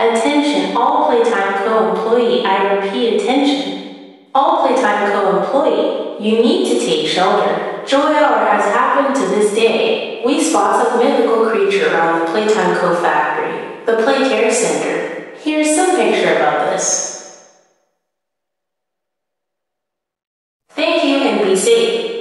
Attention all playtime co-employee, I repeat attention. All playtime co-employee, you need to take shelter. Joy Hour has happened to this day. We spot a mythical creature around the playtime co-factory, the Play Care Center. Here's some picture about this. Thank you and be safe.